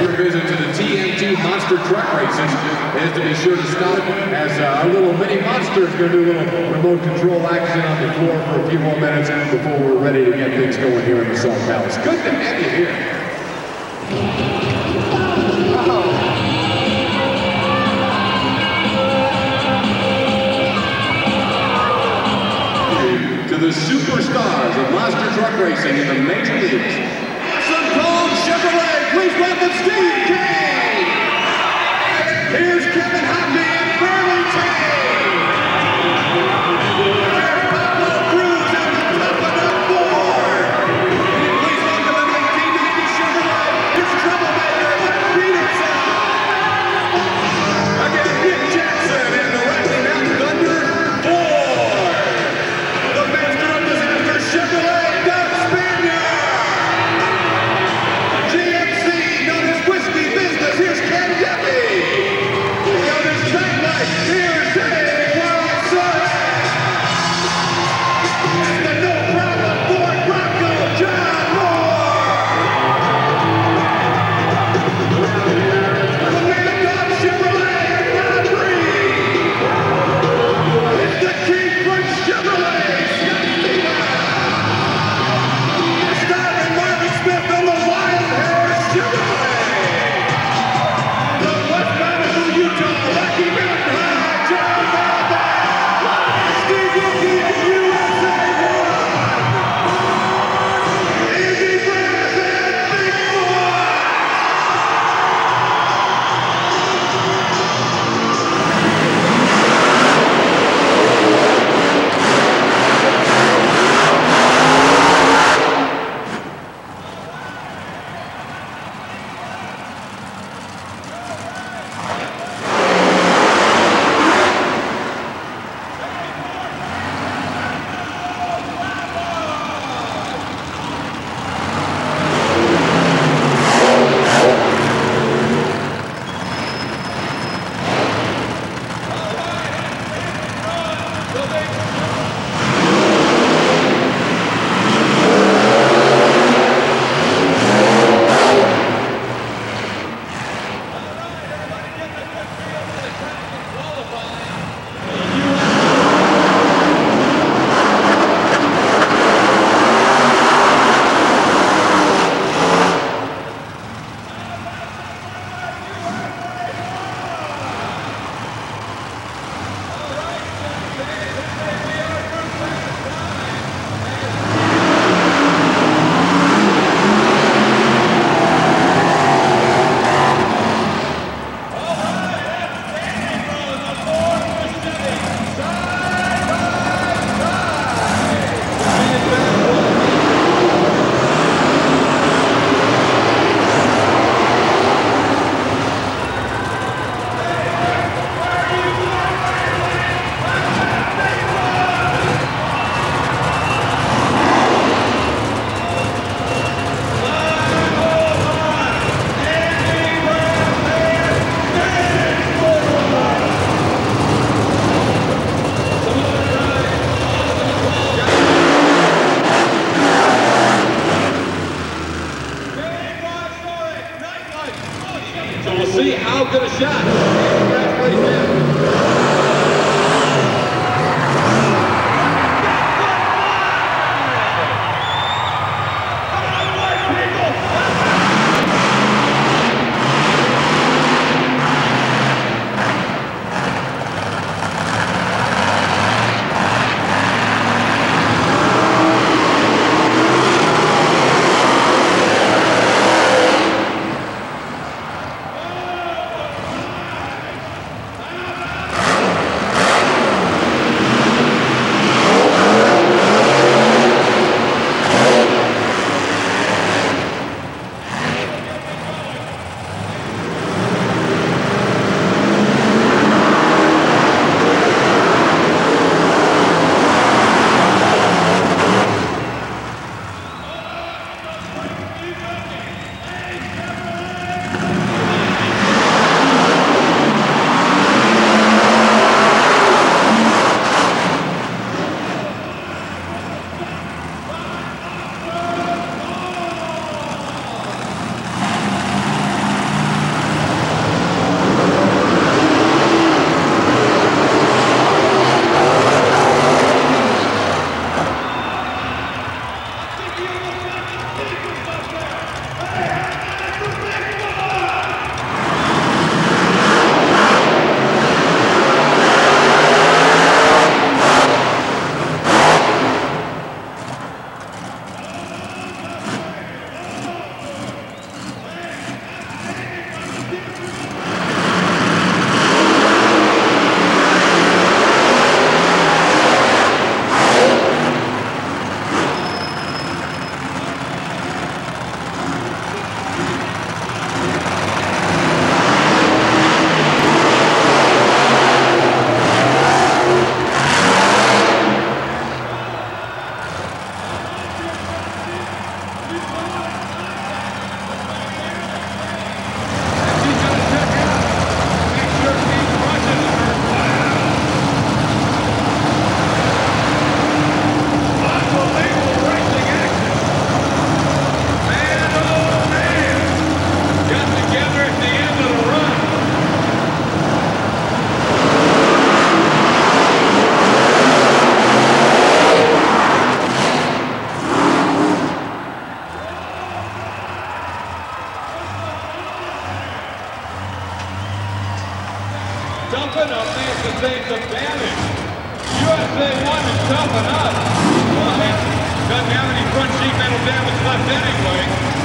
Your visit to the TNT Monster Truck Races is to be sure to stop as uh, our little mini monster is going to do a little remote control action on the floor for a few more minutes before we're ready to get things going here in the Salt Palace. Good to have you here. To the superstars of monster truck racing in the major sustain some damage. USA 1 is Tuff Enuff. Well, doesn't have any front sheet metal damage left anyway.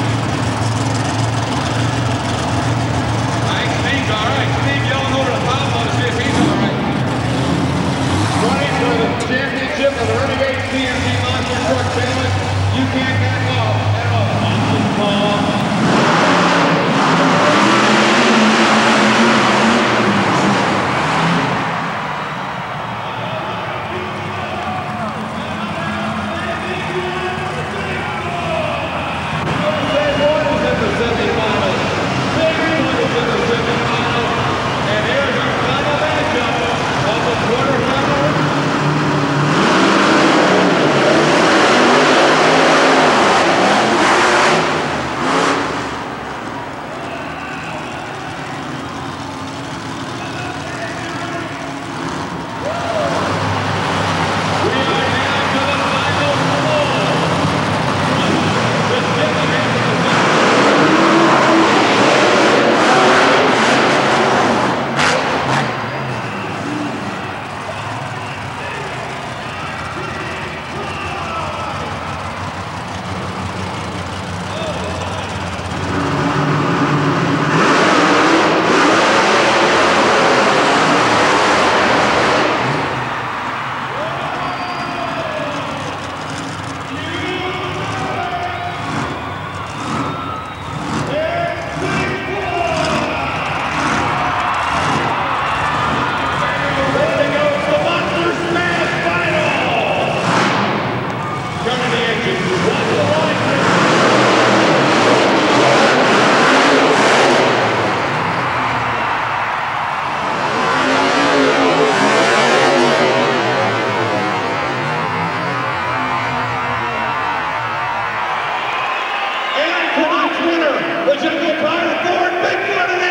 General Pride Ford Bigfoot and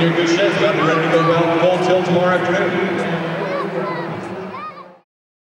your good me ready to go well full till tomorrow afternoon.